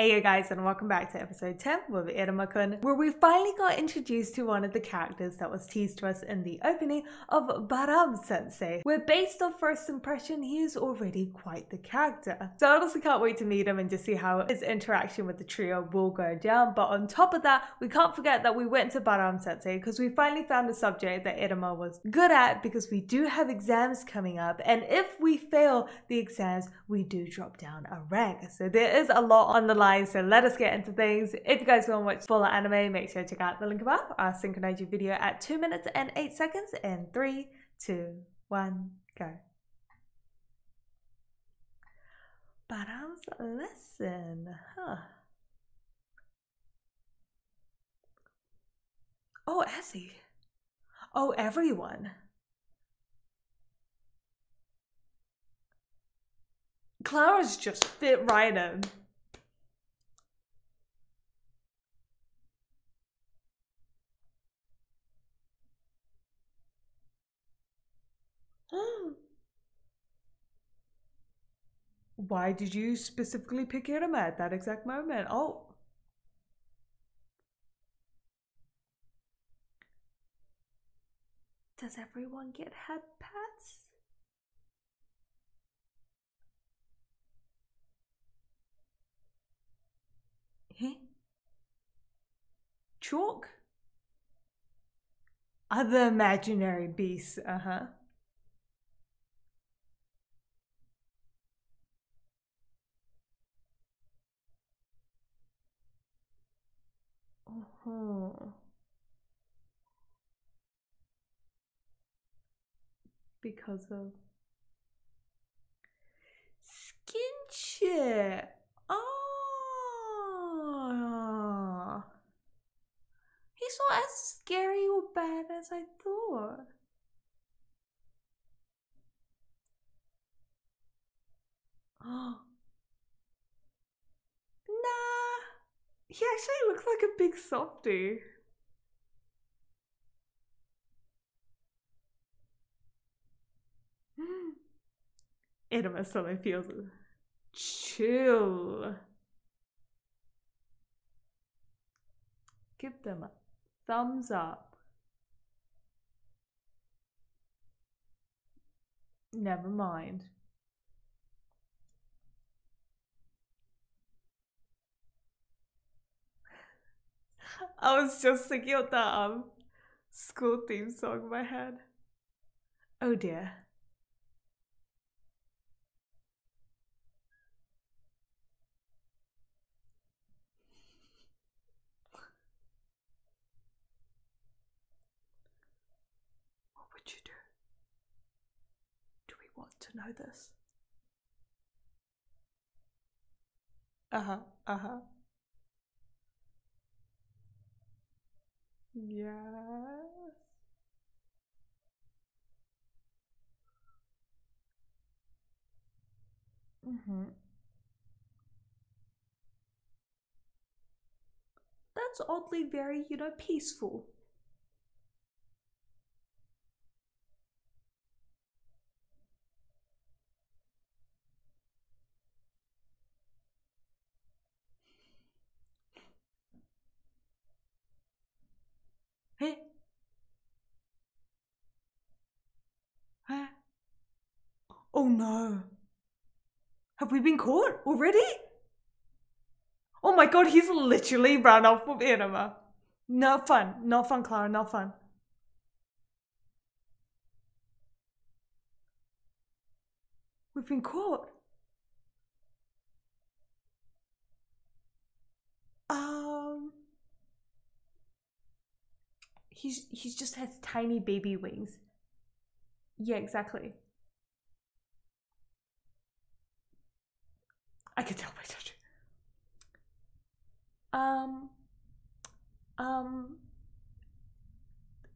Hey you guys and welcome back to episode 10 with Iruma-kun, where we finally got introduced to one of the characters that was teased to us in the opening of Balam Sensei, where based on first impression, he is already quite the character. So I honestly can't wait to meet him and just see how his interaction with the trio will go down. But on top of that, we can't forget that we went to Balam Sensei because we finally found a subject that Iruma was good at because we do have exams coming up. And if we fail the exams, we do drop down a rank. So there is a lot on the line so let us get into things. If you guys want to watch fuller anime, make sure to check out the link above. I'll synchronize your video at 2 minutes and 8 seconds in 3, 2, 1, go. Balam's lesson, huh? Oh, Essie. Oh, everyone. Clara's just fit right in. Why did you specifically pick Iruma at that exact moment? Oh. Does everyone get head pats? Huh? Chalk? Other imaginary beasts, uh-huh. Oh. Because of skinship. Oh. Ah. He's not as scary or bad as I thought. Oh. He actually looks like a big softy. Iruma suddenly feels chill. Give them a thumbs up. Never mind. I was just thinking of that um, school theme song in my head. Oh dear. What would you do? Do we want to know this? Uh huh, uh huh. Yes. Mm-hmm. That's oddly very, you know, peaceful. Hey. Huh? Oh no. Have we been caught already? Oh my god, he's literally run off with Iruma. No fun. No fun, Clara. No fun. We've been caught. Um he's he's just has tiny baby wings. Yeah, exactly. I can tell by touching. Um, um,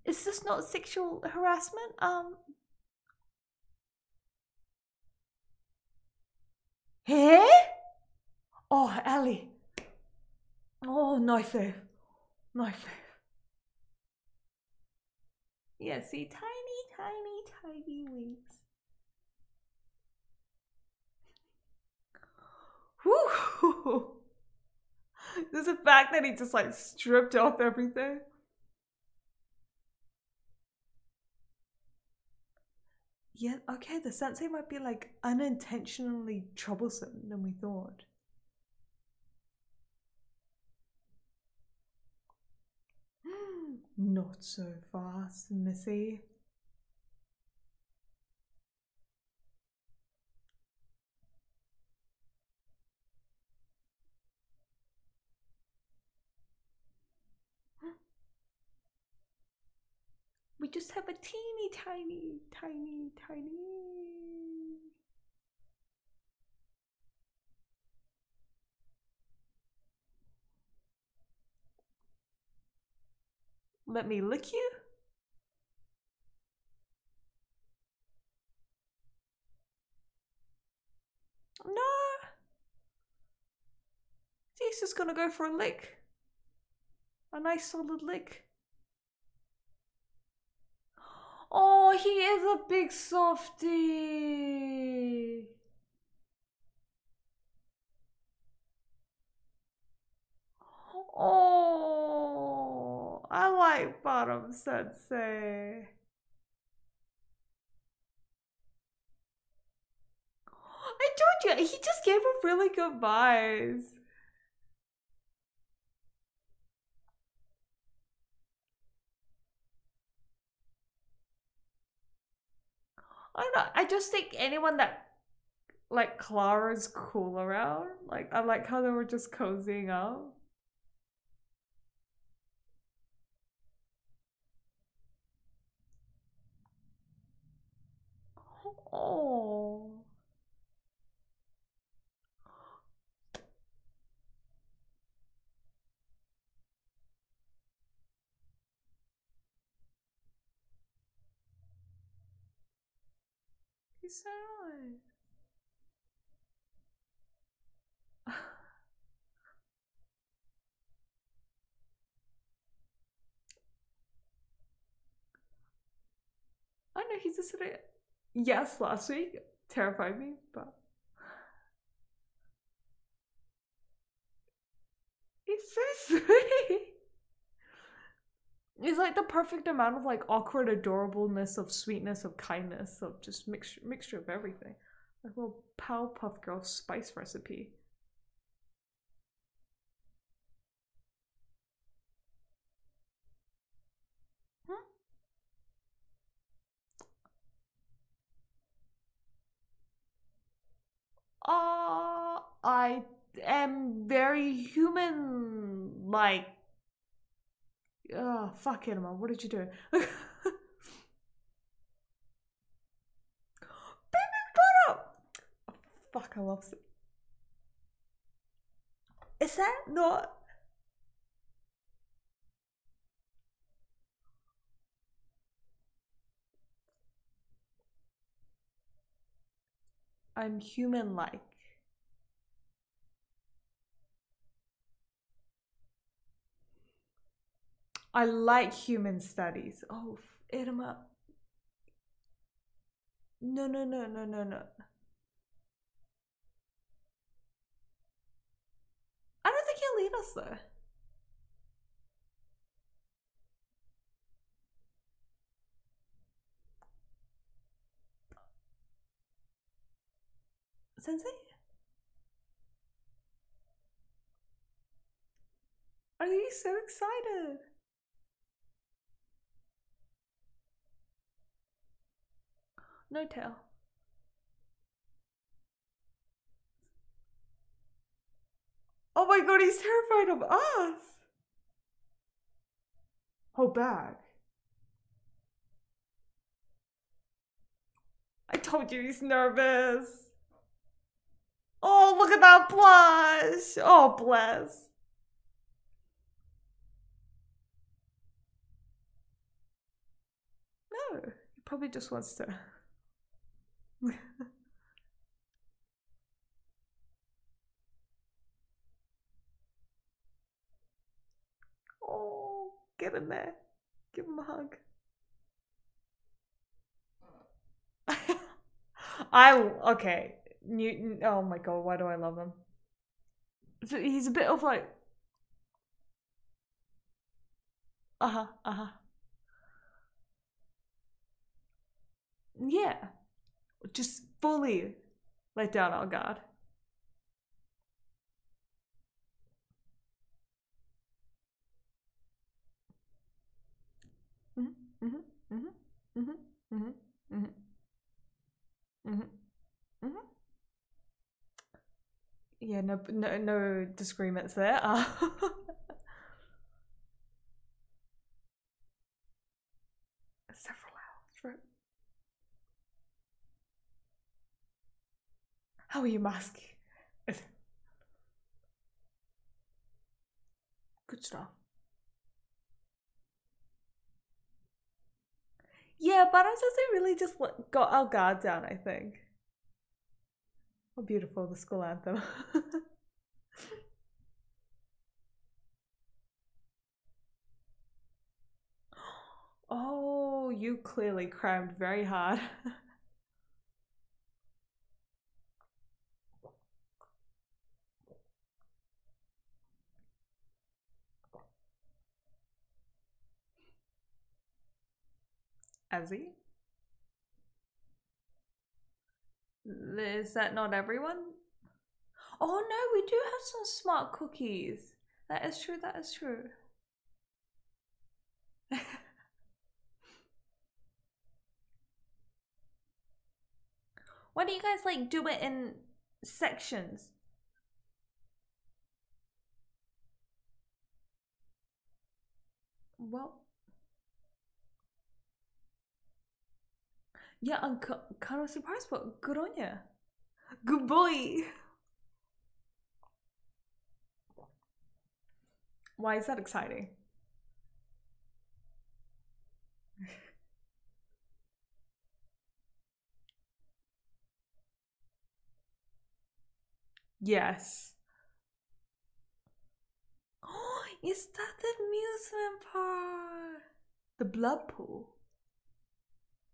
is this not sexual harassment? Um, hey? Oh, Ellie. Oh, knife Knife yeah, see, tiny, tiny, tiny wings. Whew. There's the fact that he just like stripped off everything. Yeah, okay, the sensei might be like unintentionally troublesome than we thought. Not so fast, Missy. We just have a teeny tiny, tiny, tiny. Let me lick you? No. He's just gonna go for a lick. A nice solid lick. Oh, he is a big softy. Oh, I like Balam Sensei. I told you, he just gave her really good vibes. I don't know. I just think anyone that like Clara's cool around. Like I like how they were just cozying up. Oh. So nice. I know he's just sort of yes last week terrified me, but he's so sweet. He's like the perfect amount of like awkward adorableness of sweetness of kindness of just mixture mixture of everything. Like a little Powerpuff Girl spice recipe. Hmm? Uh, I am very human like. Oh, fuck Anima, what did you do? Baby, up! Oh, fuck, I love it. Is that not. I'm human I like human studies. Oh, Irma. No, no, no, no, no, no. I don't think he'll leave us there. Sensei? Oh, Are you so excited? No tail. Oh my god, he's terrified of us! Hold back. I told you he's nervous. Oh, look at that blush. Oh, bless. No, he probably just wants to. Get in there. Give him a hug. I okay. Newton. Oh my god, why do I love him? So he's a bit of like. Uh huh. Uh huh. Yeah, just fully let down our guard. Mm-hmm, mm-hmm, mm-hmm, mm-hmm, mm-hmm, mm-hmm, mm-hmm. Yeah, no, no, no disagreements there. Several hours, right? How are you masking? Good stuff. Yeah, but I they really just got our oh guard down, I think. Oh, beautiful, the school anthem. oh, you clearly crammed very hard. Ezzy? Is that not everyone? Oh no, we do have some smart cookies. That is true, that is true. Why do you guys like do it in sections? Well, yeah, I'm kind of surprised, but good on you. Good boy. Why is that exciting? Yes. Oh, is that the amusement park? The blood pool.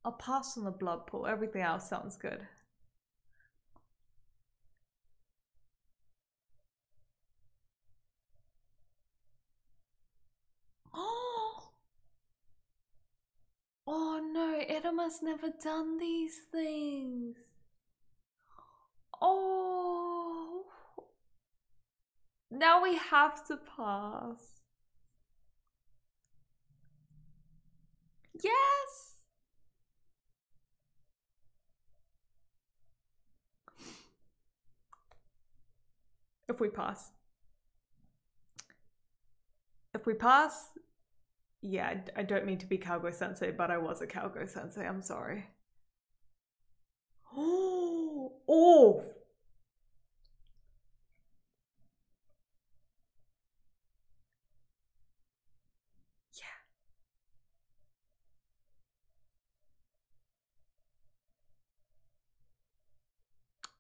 I'll pass on the blood pool. Everything else sounds good. Oh, oh no, Iruma's never done these things. Oh, now we have to pass. Yes. If we pass. If we pass, yeah, I don't mean to be cowboy sensei, but I was a cowboy sensei. I'm sorry. Oh, oh, yeah.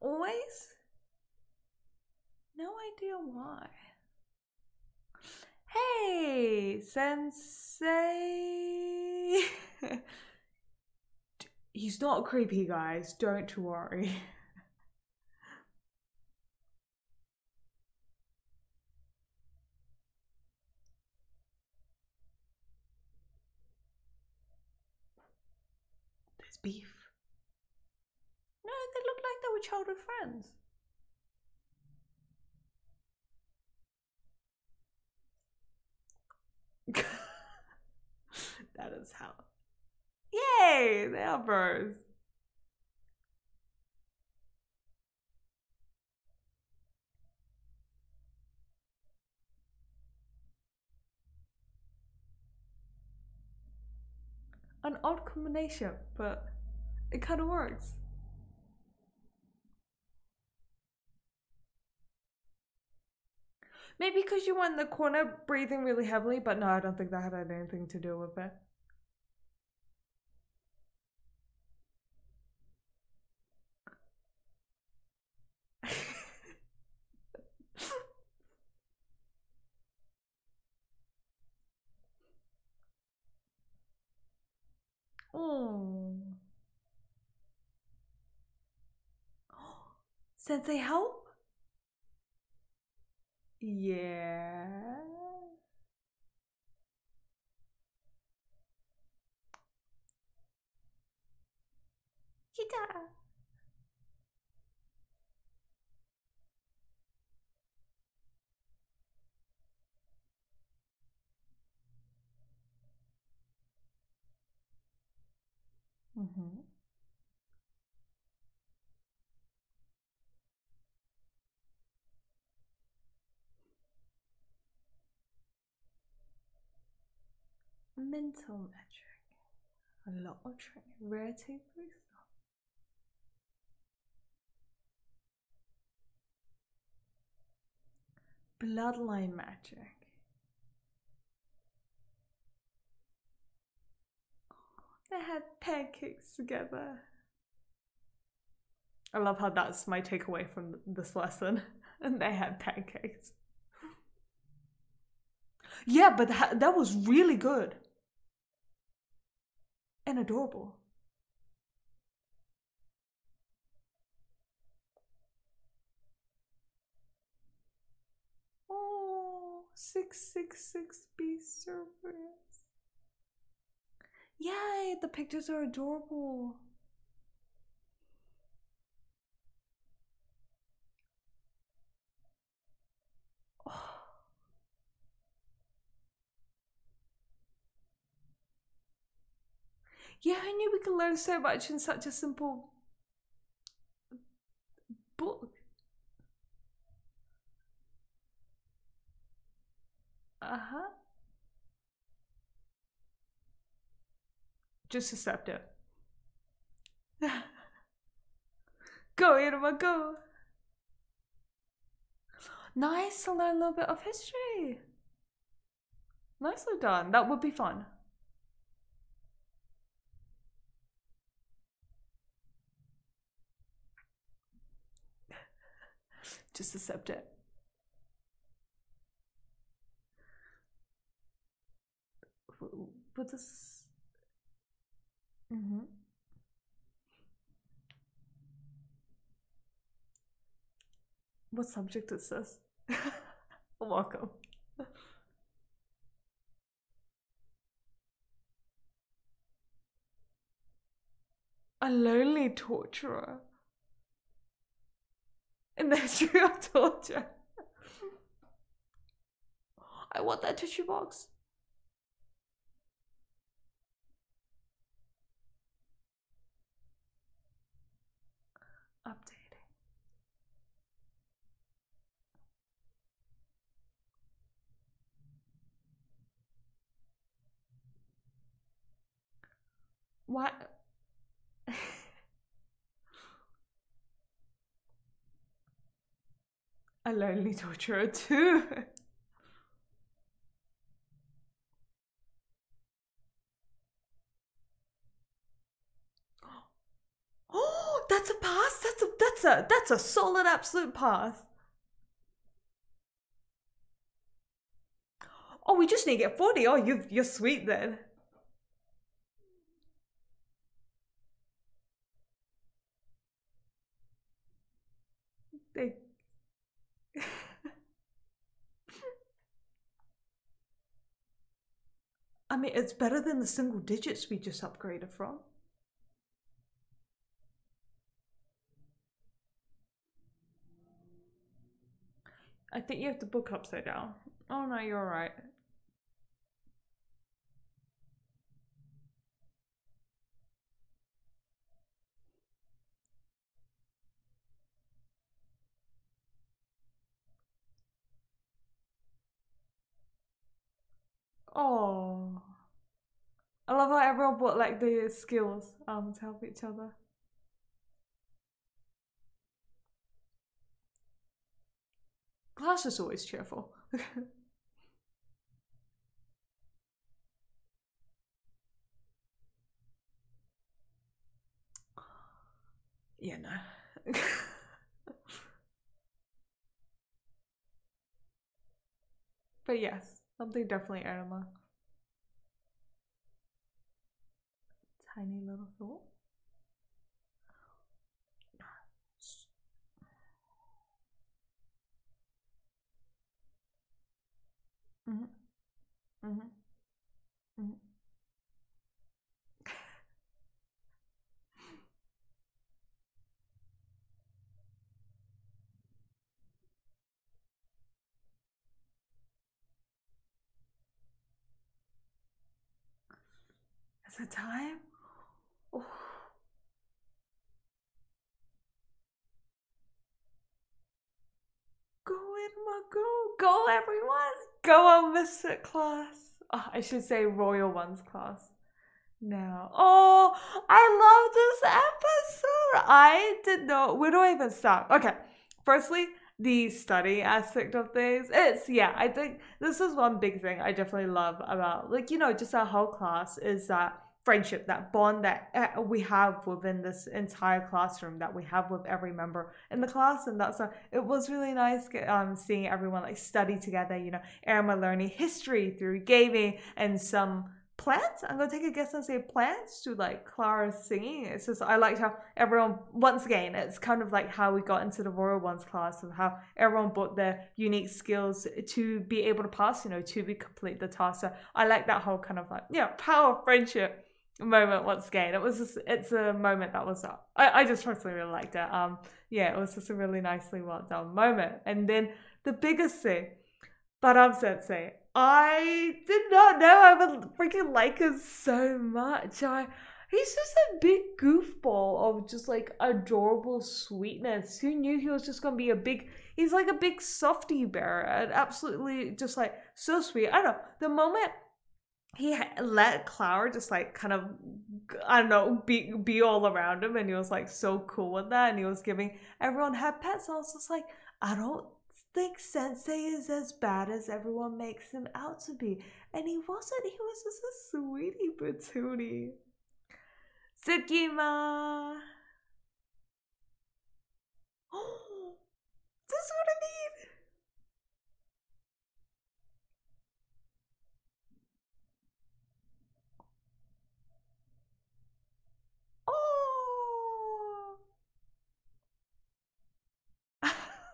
Always? No idea why. Hey, sensei. He's not creepy, guys. Don't worry. There's beef. No, they look like they were childhood friends. that is how. Yay! They are bros. An odd combination, but it kind of works. Maybe because you were in the corner breathing really heavily, but no, I don't think that had anything to do with it. oh. Sensei help? Yeah. Kita. Mm-hmm. Mental metric. A lot of training. Rare two booster. Bloodline magic. They had pancakes together. I love how that's my takeaway from this lesson. And they had pancakes. Yeah, but that, that was really good and adorable. Oh, 666B servers. Yay, the pictures are adorable. Yeah, I knew we could learn so much in such a simple book. Uh huh. Just accept it. go, Irma, go. Nice to learn a little bit of history. Nicely done. That would be fun. Just accept it. But this. Mm-hmm. What subject is this? Welcome. A lonely torturer. That's real torture. I want that tissue box. Updating. What? A lonely torturer too. Oh, that's a pass. That's a that's a that's a solid absolute pass. Oh, we just need to get 40. Oh, you you're sweet then. They I mean, it's better than the single digits we just upgraded from. I think you have to book upside down. Oh no, you're right. Oh. I love how everyone brought like the skills um to help each other. Class is always cheerful. yeah, no. but yes, something definitely Anima. Tiny little. Mm-hmm. Mm-hmm. Mm-hmm. Is it time? Oh. Go Irma, go! Go everyone! Go on Misfit class! Oh, I should say Royal Ones class. Now. Oh, I love this episode! I did not. Where do I even start? Okay. Firstly, the study aspect of things. It's yeah, I think this is one big thing I definitely love about like you know just our whole class is that friendship, that bond that uh, we have within this entire classroom that we have with every member in the class, and that's a, it was really nice um seeing everyone like study together. You know, Irma learning history through gaming and some plants. I'm gonna take a guess and say plants to like Clara's singing. It's just I liked how everyone once again it's kind of like how we got into the Royal Ones class of how everyone brought their unique skills to be able to pass, you know, to be complete the task. So I like that whole kind of like yeah power of friendship moment once again. It was just it's a moment that was I, I just personally really liked it. Um yeah, it was just a really nicely well done moment. And then the biggest thing, Balam Sensei, I did not know I would freaking like him so much. I he's just a big goofball of just like adorable sweetness. Who knew he was just gonna be a big he's like a big softy bear and absolutely just like so sweet. I don't know. The moment he let Clara just like kind of I don't know be be all around him and he was like so cool with that and he was giving everyone had pets. I was just like I don't think Sensei is as bad as everyone makes him out to be. And he wasn't, he was just a sweetie patootie. Tsukima! Oh, this is what I need!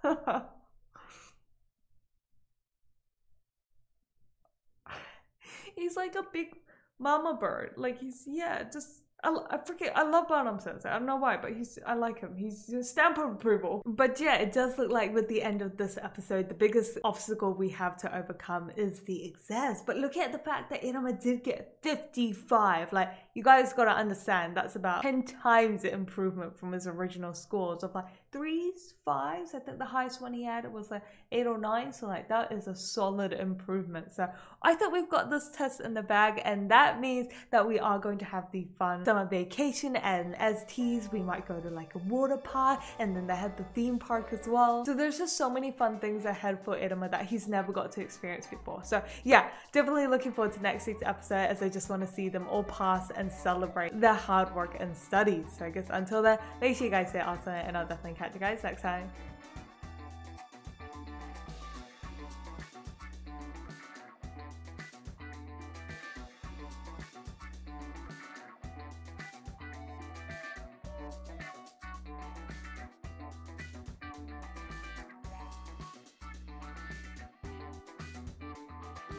Oh! he's like a big mama bird. Like he's yeah, just I, I forget. I love Balam Sensei. I don't know why, but he's I like him. He's a stamp of approval. But yeah, it does look like with the end of this episode, the biggest obstacle we have to overcome is the exams. But look at the fact that Irma did get 55. Like you guys got to understand, that's about 10 times the improvement from his original scores of like threes, fives. I think the highest one he had was like eight or nine. So like that is a solid improvement. So I think we've got this test in the bag, and that means that we are going to have the fun summer vacation. And as teas, we might go to like a water park, and then they have the theme park as well. So there's just so many fun things ahead for Irma that he's never got to experience before. So yeah, definitely looking forward to next week's episode as I just want to see them all pass and celebrate their hard work and studies. So I guess until then, make sure you guys stay awesome, and I'll definitely catch you guys next time.